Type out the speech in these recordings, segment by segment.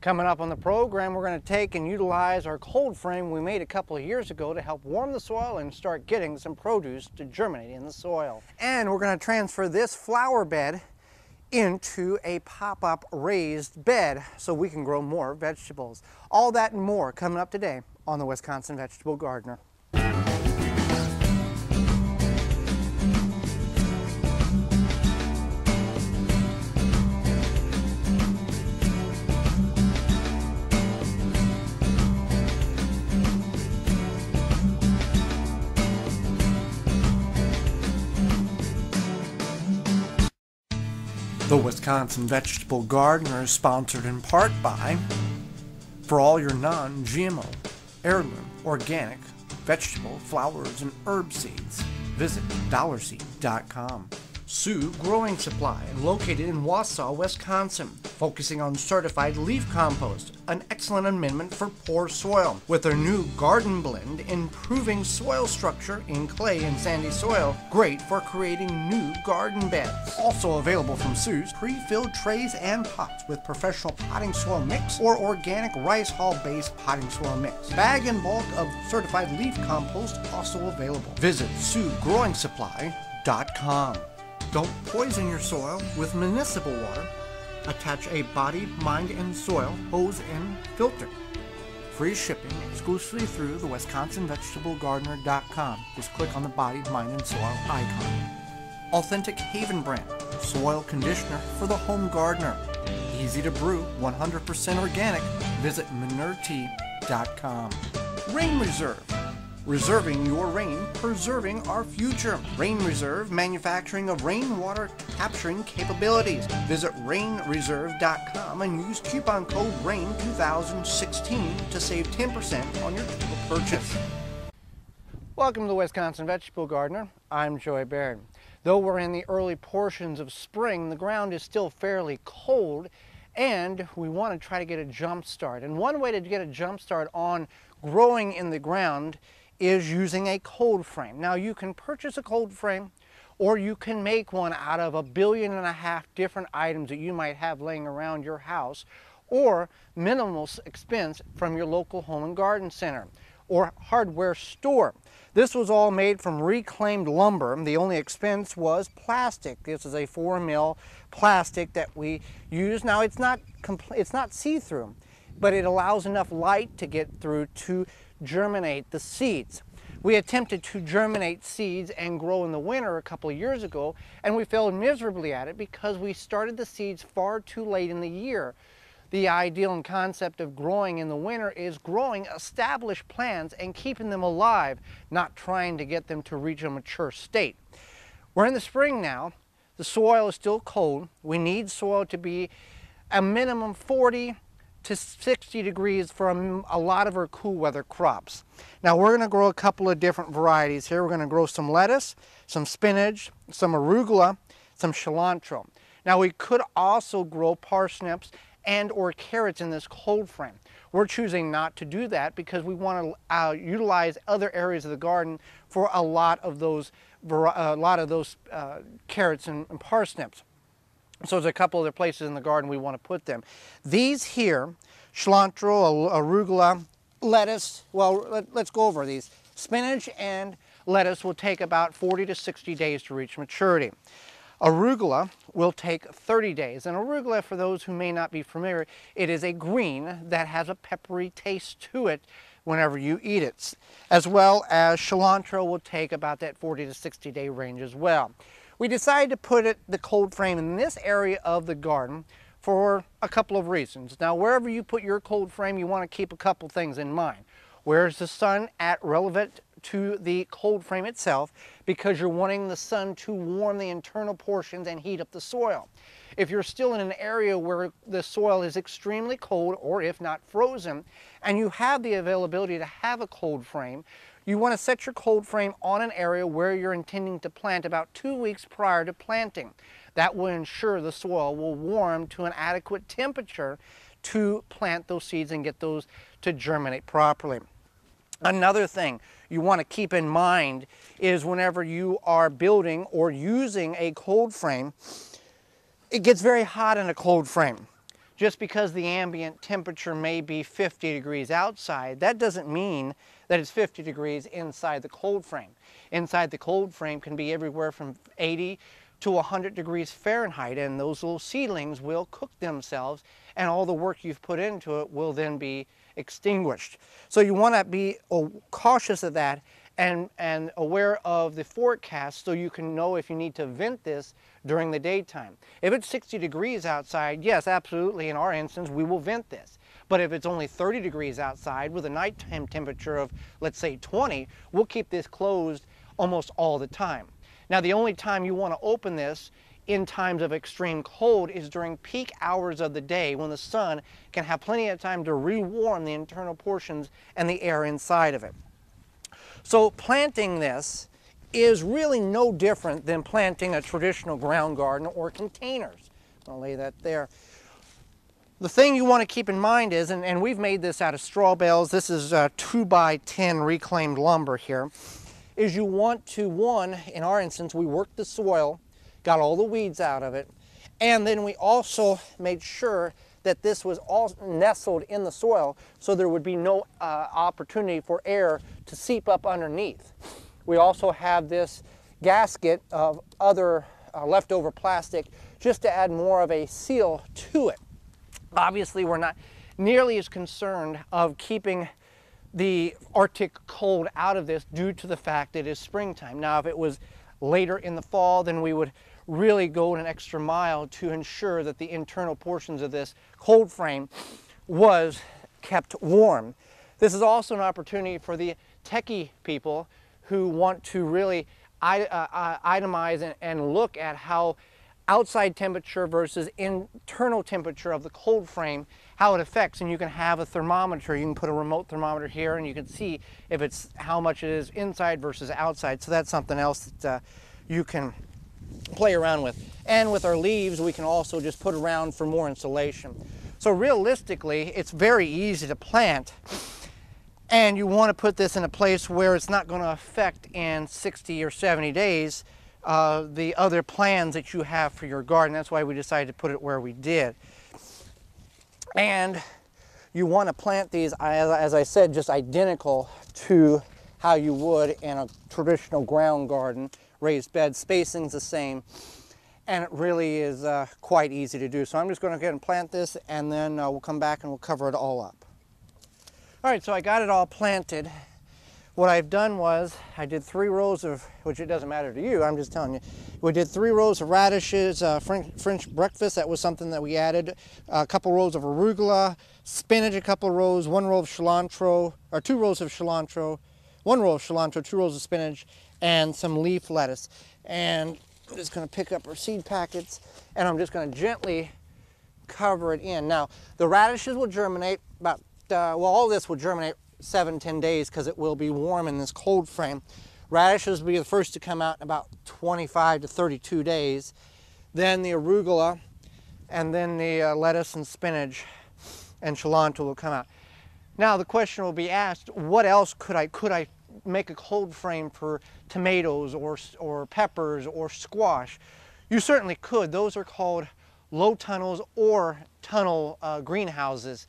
Coming up on the program, we're going to take and utilize our cold frame we made a couple of years ago to help warm the soil and start getting some produce to germinate in the soil. And we're going to transfer this flower bed into a pop-up raised bed so we can grow more vegetables. All that and more coming up today on the Wisconsin Vegetable Gardener. The Wisconsin Vegetable Gardener is sponsored in part by for all your non-GMO, heirloom, organic, vegetable, flowers, and herb seeds. Visit dollarseed.com. Hsu Growing Supply, located in Wausau, Wisconsin, focusing on certified leaf compost, an excellent amendment for poor soil. With their new garden blend, improving soil structure in clay and sandy soil, great for creating new garden beds. Also available from Hsu's, pre-filled trays and pots with professional potting soil mix or organic rice hull based potting soil mix. Bag and bulk of certified leaf compost also available. Visit HsuGrowingSupply.com. Don't poison your soil with municipal water. Attach a body, mind, and soil hose and filter. Free shipping exclusively through the WisconsinVegetableGardener.com. Just click on the body, mind, and soil icon. Authentic Haven brand soil conditioner for the home gardener. Easy to brew, 100% organic. Visit ManureTea.com. Rain Reserve Reserving your rain, preserving our future. Rain Reserve, manufacturing of rainwater capturing capabilities. Visit rainreserve.com and use coupon code RAIN2016 to save 10% on your total purchase. Welcome to the Wisconsin Vegetable Gardener. I'm Joey Baird. Though we're in the early portions of spring, the ground is still fairly cold and we want to try to get a jump start. And one way to get a jump start on growing in the ground is using a cold frame. Now you can purchase a cold frame or you can make one out of a billion and a half different items that you might have laying around your house or minimal expense from your local home and garden center or hardware store. This was all made from reclaimed lumber. The only expense was plastic. This is a four mil plastic that we use. Now it's not it's not see-through, but it allows enough light to get through to germinate the seeds. We attempted to germinate seeds and grow in the winter a couple years ago, and we failed miserably at it because we started the seeds far too late in the year. The ideal and concept of growing in the winter is growing established plants and keeping them alive, not trying to get them to reach a mature state. We're in the spring now. The soil is still cold. We need soil to be a minimum 40 to 60 degrees from a, lot of our cool weather crops. Now we're going to grow a couple of different varieties here. We're going to grow some lettuce, some spinach, some arugula, some cilantro. Now we could also grow parsnips and or carrots in this cold frame. We're choosing not to do that because we want to uh, utilize other areas of the garden for a lot of those, a lot of those uh, carrots and, and parsnips. So there's a couple other places in the garden we want to put them. These here, cilantro, arugula, lettuce, well, let, us go over these. Spinach and lettuce will take about 40 to 60 days to reach maturity. Arugula will take 30 days. And arugula, for those who may not be familiar, it is a green that has a peppery taste to it whenever you eat it. As well as cilantro will take about that 40 to 60 day range as well. We decided to put it, the cold frame in this area of the garden for a couple of reasons. Now, wherever you put your cold frame, you want to keep a couple things in mind. Where's the sun at relevant to the cold frame itself because you're wanting the sun to warm the internal portions and heat up the soil. If you're still in an area where the soil is extremely cold or if not frozen and you have the availability to have a cold frame, you want to set your cold frame on an area where you're intending to plant about two weeks prior to planting. That will ensure the soil will warm to an adequate temperature to plant those seeds and get those to germinate properly. Another thing you want to keep in mind is whenever you are building or using a cold frame, it gets very hot in a cold frame. just because the ambient temperature may be 50 degrees outside, that doesn't mean that it's 50 degrees inside the cold frame. Inside the cold frame can be everywhere from 80 to 100 degrees Fahrenheit and those little seedlings will cook themselves and all the work you've put into it will then be extinguished. So you want to be oh, cautious of that and, and aware of the forecast so you can know if you need to vent this during the daytime. If it's 60 degrees outside, yes, absolutely, in our instance, we will vent this. But if it's only 30 degrees outside with a nighttime temperature of, let's say, 20, we'll keep this closed almost all the time. Now, the only time you want to open this in times of extreme cold is during peak hours of the day when the sun can have plenty of time to rewarm the internal portions and the air inside of it. So planting this is really no different than planting a traditional ground garden or containers. I'll lay that there. The thing you want to keep in mind is, and, and we've made this out of straw bales, this is uh, 2 by 10 reclaimed lumber here, is you want to, one, in our instance, we worked the soil, got all the weeds out of it, and then we also made sure that this was all nestled in the soil so there would be no uh, opportunity for air to seep up underneath. We also have this gasket of other uh, leftover plastic just to add more of a seal to it. Obviously, we're not nearly as concerned of keeping the Arctic cold out of this due to the fact it is springtime. Now, if it was later in the fall, then we would really go an extra mile to ensure that the internal portions of this cold frame was kept warm. This is also an opportunity for the techie people who want to really uh, itemize and, and look at how outside temperature versus internal temperature of the cold frame, how it affects. And you can have a thermometer. You can put a remote thermometer here and you can see if it's how much it is inside versus outside. So that's something else that uh, you can play around with. And with our leaves, we can also just put around for more insulation. So realistically, it's very easy to plant and you want to put this in a place where it's not going to affect in 60 or 70 days uh, the other plans that you have for your garden. That's why we decided to put it where we did. And you want to plant these, as I said, just identical to how you would in a traditional ground garden, raised bed. Spacing's the same, and it really is uh, quite easy to do. So I'm just going to go ahead and plant this, and then uh, we'll come back and we'll cover it all up. All right, so I got it all planted. What I've done was I did three rows of, which it doesn't matter to you, I'm just telling you. We did three rows of radishes, uh, French, French breakfast, that was something that we added. A couple rows of arugula, spinach, a couple rows, one row of cilantro, or two rows of cilantro, one row of cilantro, two rows of spinach, and some leaf lettuce. And I'm just gonna pick up our seed packets and I'm just gonna gently cover it in. Now, the radishes will germinate about uh, well, all this will germinate seven, 10 days because it will be warm in this cold frame. Radishes will be the first to come out in about 25 to 32 days. Then the arugula, and then the uh, lettuce and spinach and cilantro will come out. Now the question will be asked, what else could I, could I make a cold frame for tomatoes or, or peppers or squash? You certainly could. Those are called low tunnels or tunnel uh, greenhouses.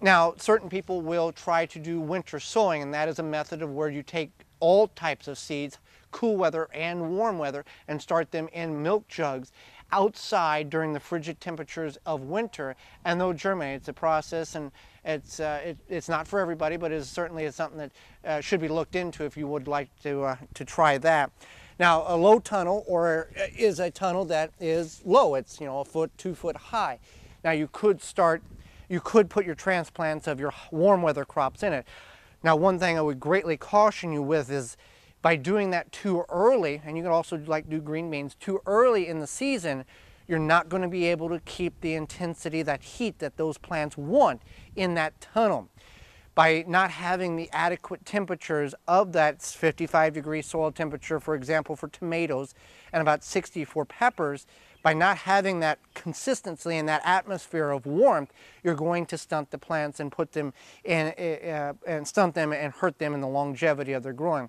Now, certain people will try to do winter sowing, and that is a method of where you take all types of seeds, cool weather and warm weather, and start them in milk jugs outside during the frigid temperatures of winter, and they'll germinate. It's a process, and it's uh, it, it's not for everybody, but it's certainly is something that uh, should be looked into if you would like to uh, to try that. Now, a low tunnel or uh, is a tunnel that is low. It's you know a foot, two foot high. Now you could start you could put your transplants of your warm weather crops in it. Now, one thing I would greatly caution you with is by doing that too early, and you can also like do green beans too early in the season, you're not going to be able to keep the intensity, that heat that those plants want in that tunnel. By not having the adequate temperatures of that 55 degree soil temperature, for example, for tomatoes, and about 60 for peppers, by not having that consistency and that atmosphere of warmth, you're going to stunt the plants and put them in, uh, and stunt them and hurt them in the longevity of their growing.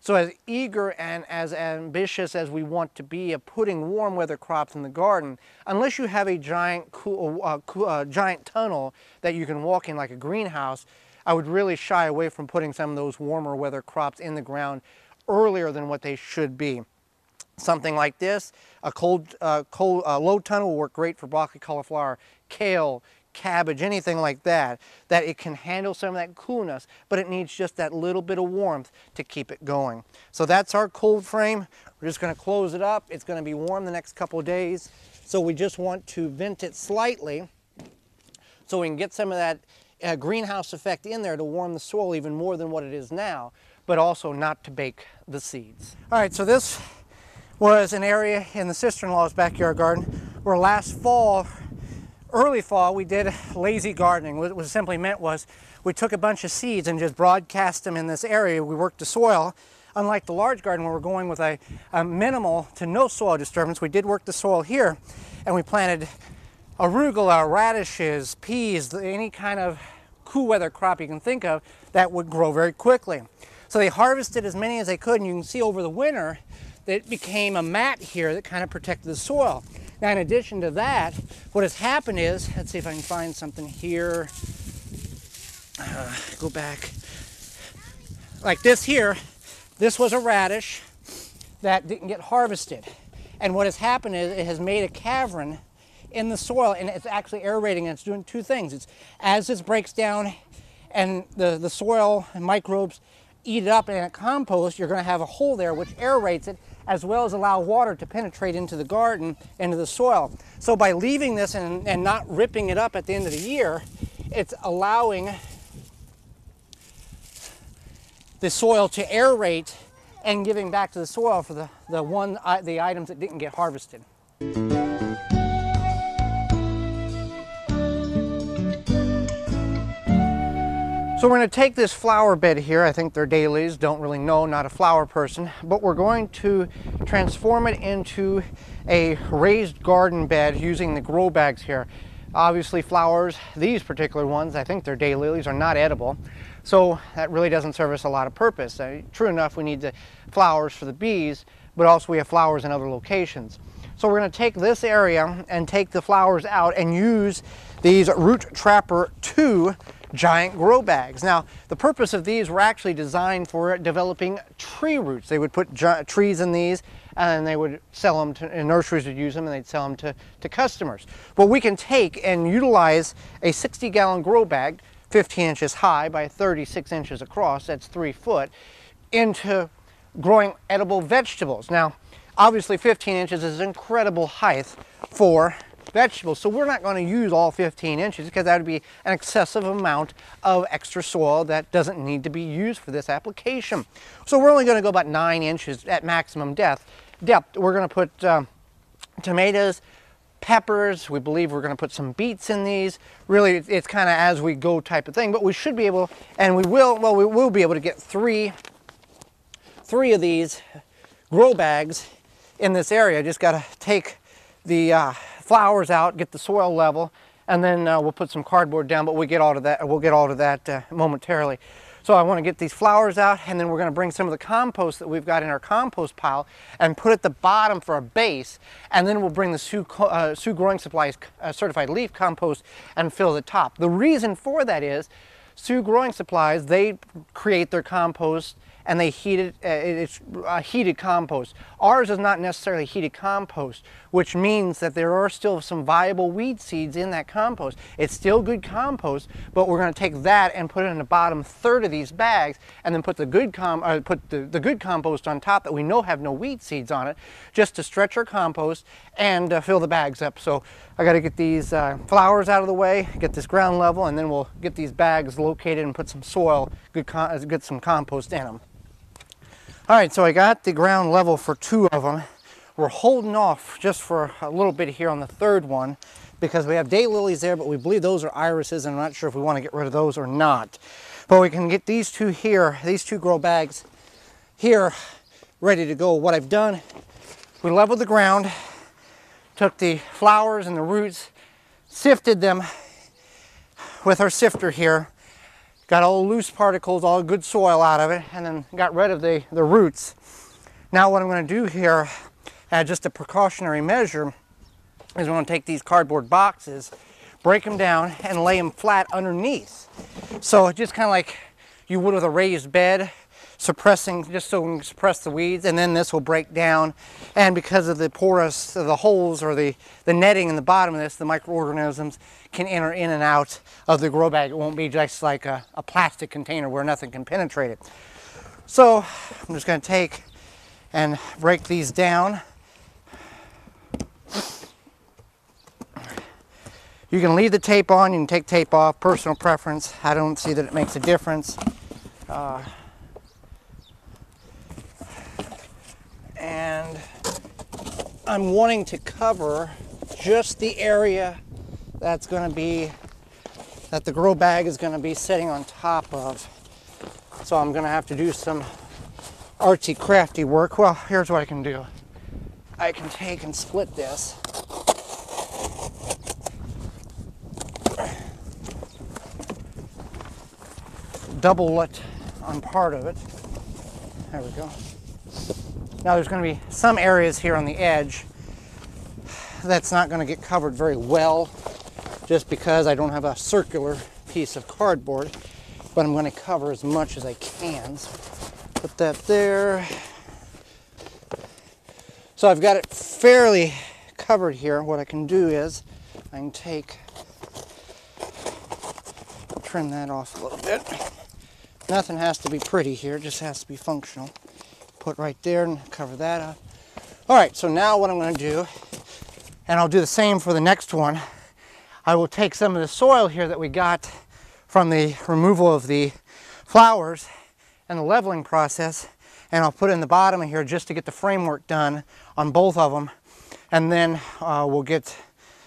So as eager and as ambitious as we want to be of putting warm weather crops in the garden, unless you have a giant, cool, uh, uh, giant tunnel that you can walk in like a greenhouse, I would really shy away from putting some of those warmer weather crops in the ground earlier than what they should be. Something like this, a cold, uh, cold uh, low tunnel will work great for broccoli, cauliflower, kale, cabbage, anything like that, that it can handle some of that coolness, but it needs just that little bit of warmth to keep it going. So that's our cold frame. We're just gonna close it up. It's gonna be warm the next couple days. So we just want to vent it slightly so we can get some of that uh, greenhouse effect in there to warm the soil even more than what it is now, but also not to bake the seeds. All right, so this was an area in the sister-in-law's backyard garden where last fall early fall, we did lazy gardening. What was simply meant was we took a bunch of seeds and just broadcast them in this area. We worked the soil. Unlike the large garden where we're going with a, a minimal to no soil disturbance, we did work the soil here and we planted arugula, radishes, peas, any kind of cool weather crop you can think of that would grow very quickly. So they harvested as many as they could and you can see over the winter that it became a mat here that kind of protected the soil. Now, in addition to that, what has happened is, let's see if I can find something here. Uh, go back. Like this here, this was a radish that didn't get harvested. And what has happened is it has made a cavern in the soil and it's actually aerating and it's doing two things. It's as this breaks down and the, the soil and microbes eat it up and it composts, you're going to have a hole there which aerates it as well as allow water to penetrate into the garden, into the soil. So by leaving this and, and not ripping it up at the end of the year, it's allowing the soil to aerate and giving back to the soil for the, the, one, the items that didn't get harvested. So we're going to take this flower bed here, I think they're dailies, don't really know, not a flower person, but we're going to transform it into a raised garden bed using the grow bags here. Obviously flowers, these particular ones, I think they're daylilies, are not edible. So that really doesn't serve us a lot of purpose. Uh, true enough, we need the flowers for the bees, but also we have flowers in other locations. So we're going to take this area and take the flowers out and use these Root Trapper 2 giant grow bags. Now, the purpose of these were actually designed for developing tree roots. They would put trees in these and they would sell them to, and nurseries would use them and they'd sell them to, to customers. But we can take and utilize a 60 gallon grow bag, 15 inches high by 36 inches across, that's three foot, into growing edible vegetables. Now, obviously 15 inches is an incredible height for vegetables. So we're not going to use all 15 inches because that would be an excessive amount of extra soil that doesn't need to be used for this application. So we're only going to go about nine inches at maximum depth. Depth. We're going to put uh, tomatoes, peppers. We believe we're going to put some beets in these. Really, it's kind of as we go type of thing. But we should be able, and we will, well, we will be able to get three, three of these grow bags in this area. Just got to take the uh, flowers out, get the soil level, and then uh, we'll put some cardboard down, but we'll get all to that, we'll get all to that uh, momentarily. So I want to get these flowers out and then we're going to bring some of the compost that we've got in our compost pile and put at the bottom for a base and then we'll bring the Hsu, uh, Hsu Growing Supplies uh, certified leaf compost and fill the top. The reason for that is Hsu Growing Supplies, they create their compost and they heat it, uh, it's a heated compost. Ours is not necessarily heated compost, which means that there are still some viable weed seeds in that compost. It's still good compost, but we're going to take that and put it in the bottom third of these bags and then put the good com uh, put the, the good compost on top that we know have no weed seeds on it, just to stretch our compost and uh, fill the bags up. So I got to get these uh, flowers out of the way, get this ground level, and then we'll get these bags located and put some soil, good, get some compost in them. All right, so I got the ground level for two of them. We're holding off just for a little bit here on the third one because we have daylilies there, but we believe those are irises, and I'm not sure if we want to get rid of those or not. But we can get these two here, these two grow bags here, ready to go. What I've done, we leveled the ground, took the flowers and the roots, sifted them with our sifter here, got all loose particles, all good soil out of it, and then got rid of the, the roots. Now what I'm going to do here, as just a precautionary measure, is I'm going to take these cardboard boxes, break them down, and lay them flat underneath. So just kind of like you would with a raised bed, suppressing, just so we can suppress the weeds, and then this will break down. And because of the porous, the holes or the, the netting in the bottom of this, the microorganisms can enter in and out of the grow bag. It won't be just like a, a plastic container where nothing can penetrate it. So I'm just going to take and break these down. You can leave the tape on, you can take tape off, personal preference. I don't see that it makes a difference. Uh, and I'm wanting to cover just the area that's going to be that the grow bag is going to be sitting on top of. So I'm going to have to do some artsy crafty work. Well, here's what I can do. I can take and split this. Double it on part of it. There we go. Now there's going to be some areas here on the edge that's not going to get covered very well just because I don't have a circular piece of cardboard, but I'm going to cover as much as I can. So put that there. So I've got it fairly covered here. What I can do is I can take, trim that off a little bit. Nothing has to be pretty here, just has to be functional put right there and cover that up. All right, so now what I'm gonna do, and I'll do the same for the next one, I will take some of the soil here that we got from the removal of the flowers and the leveling process, and I'll put in the bottom of here just to get the framework done on both of them. And then uh, we'll get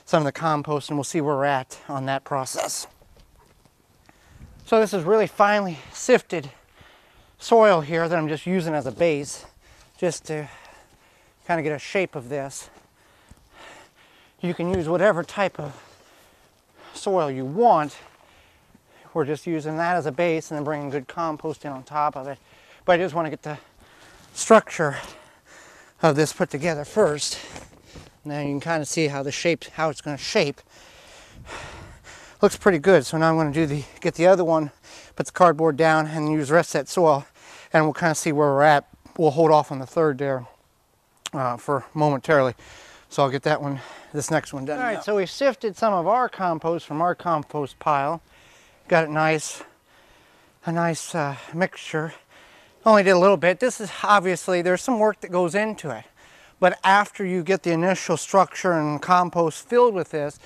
some of the compost and we'll see where we're at on that process. So this is really finely sifted soil here that I'm just using as a base just to kind of get a shape of this. You can use whatever type of soil you want. We're just using that as a base and then bringing good compost in on top of it. But I just want to get the structure of this put together first. Now you can kind of see how the shape, how it's going to shape. Looks pretty good. So now I'm going to do the get the other one, put the cardboard down, and use rest of that soil and we'll kind of see where we're at. We'll hold off on the third there uh, for momentarily. So I'll get that one, this next one done. All right, now. so we sifted some of our compost from our compost pile. Got it nice, a nice uh, mixture. Only did a little bit. This is obviously, there's some work that goes into it. But after you get the initial structure and compost filled with this,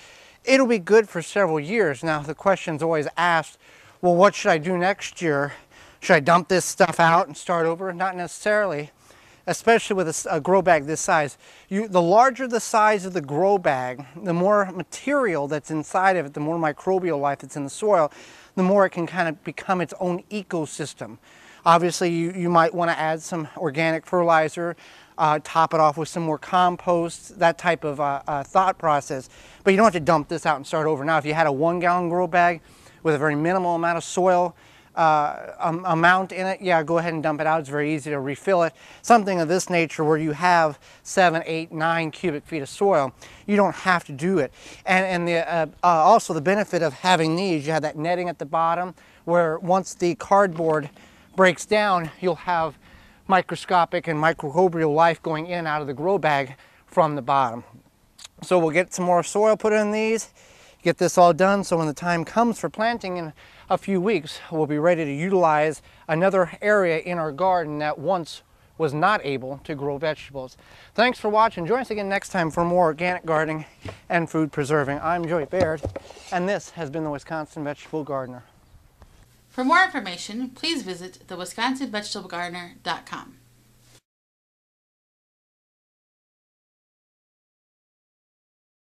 it'll be good for several years. Now the question's always asked, well, what should I do next year? Should I dump this stuff out and start over? Not necessarily, especially with a, a grow bag this size. You, the larger the size of the grow bag, the more material that's inside of it, the more microbial life that's in the soil, the more it can kind of become its own ecosystem. Obviously, you, you might want to add some organic fertilizer, uh, top it off with some more compost, that type of uh, uh, thought process. But you don't have to dump this out and start over. Now, if you had a one gallon grow bag with a very minimal amount of soil, uh, amount in it, yeah, go ahead and dump it out. It's very easy to refill it. Something of this nature where you have seven, eight, nine cubic feet of soil, you don't have to do it. And, and the, uh, uh, also the benefit of having these, you have that netting at the bottom where once the cardboard breaks down, you'll have microscopic and microbial life going in and out of the grow bag from the bottom. So we'll get some more soil put in these, get this all done so when the time comes for planting in a few weeks, we'll be ready to utilize another area in our garden that once was not able to grow vegetables. Thanks for watching. Join us again next time for more organic gardening and food preserving. I'm Joey Baird, and this has been the Wisconsin Vegetable Gardener. For more information, please visit thewisconsinvegetablegardener.com.